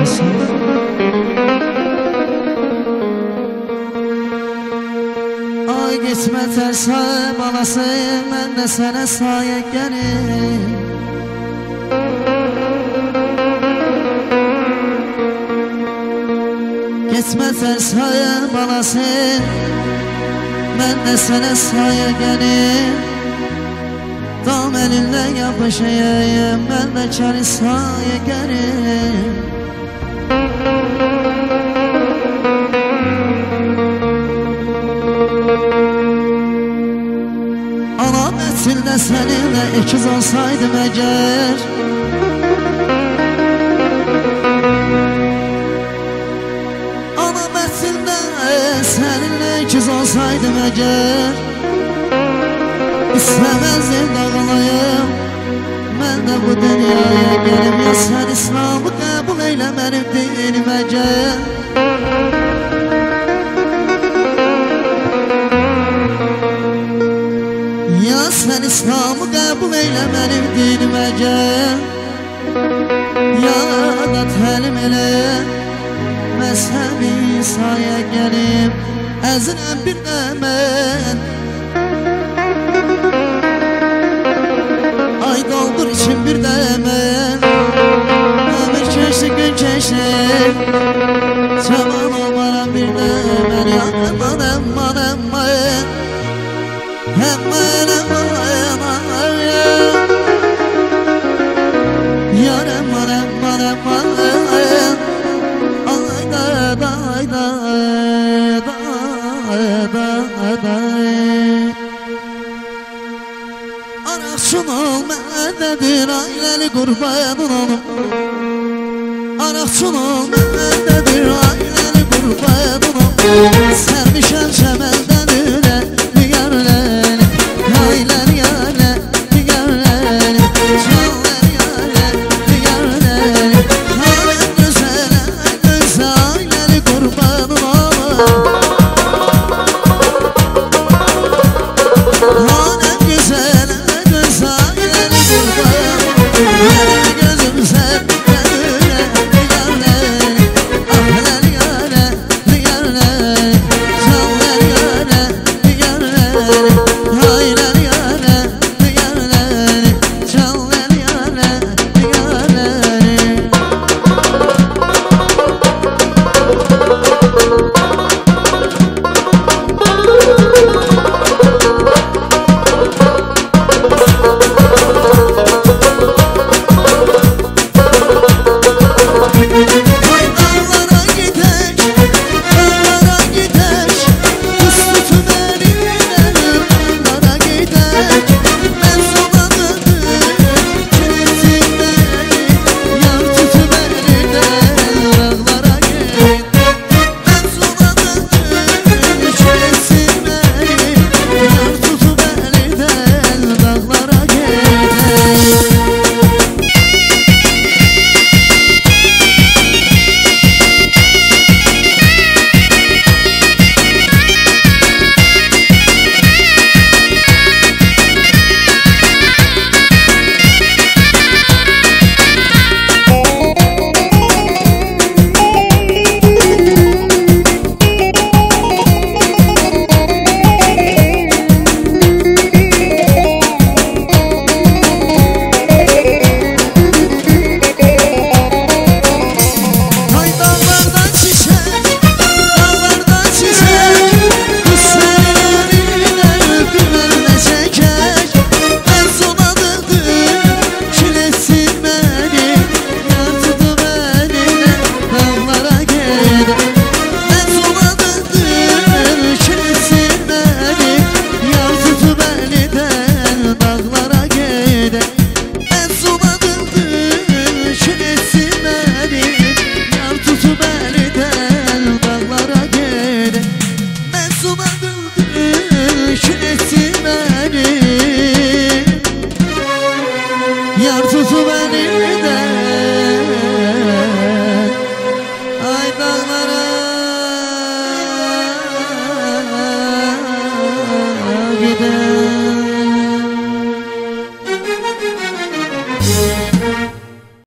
Ay gitme tersa balası Ben de sana saye gelim Gitme tersa balası Ben de sana saye gelim Tam elinle yapışayım Ben de çare saye Anam əslində səninlə ikiz olsaydım əgər Anam əslində səninlə ikiz olsaydım əgər İstəməzdim dağılayım. Mən də bu dünyaya gəlim Ya sən İslamı qəbul eylə mənim dinim əgər sen İslam'ı kabul eyle benim dinime gel. Ya da təlim elə Məzhəbi İsa'ya gəlib Əzrəm bir də mən Ay doldur için bir də mən Ömür keçdi gün keçdi Cavan olmaram bir də mən Araksın ol mənədir ailəli qurbanın olum Araksın ol You.